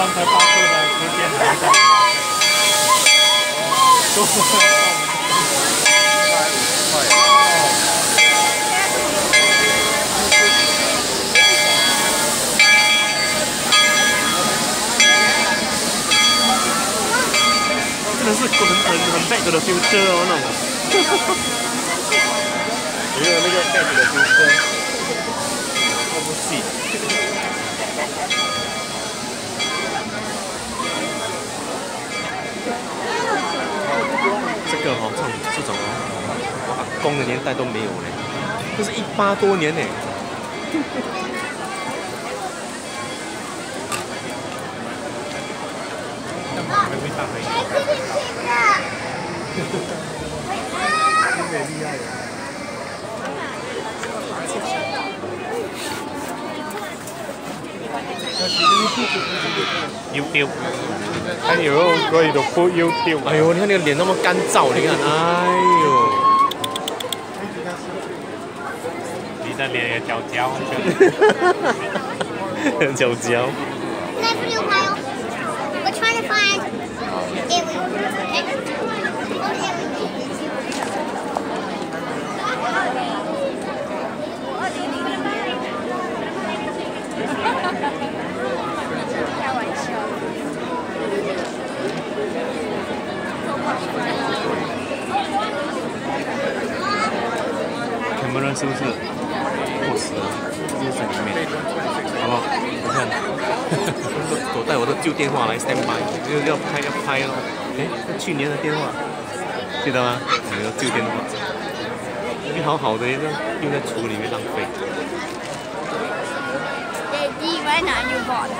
放在八岁的时间来的。都是三。哦，我阿公的年代都没有嘞，这是一八多年呢。还没大没。特别厉害的。YouTube，还有可以的 put YouTube。哎呦，你看那个脸那么干燥，你看，哎呦，你的脸也焦焦，焦焦。是不是过时了？就在里面，好不好？你看，我带我的旧电话来 stand by，又要拍要拍了。哎，去年的电话，记得吗？我的旧电话，你好好的，用用在橱里面浪费。Daddy, when are you born?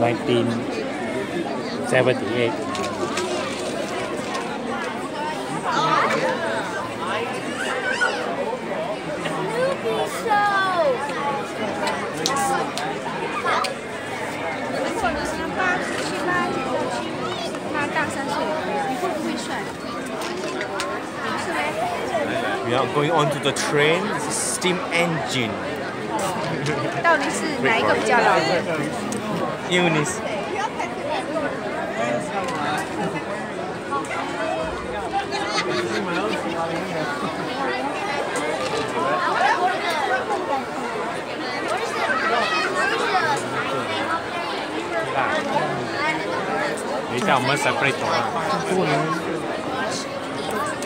Nineteen seventy-eight. We are going on to the train. It's a steam engine. 到底是哪一个比较老？Eunice. 等一下，我们 separate 走啊。不能，你的是敢做，你的是做。separate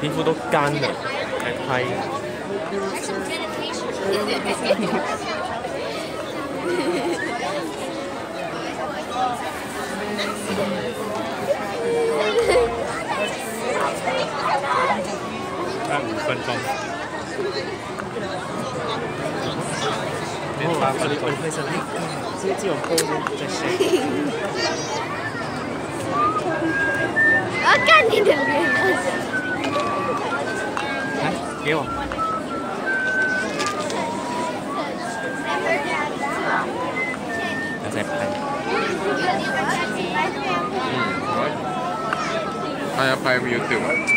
皮肤都干了，还拍。看五分钟。哦，这里我会上来，这这种波在线。我干你的脸！来，给我。他在拍。嗯，他要拍 YouTube。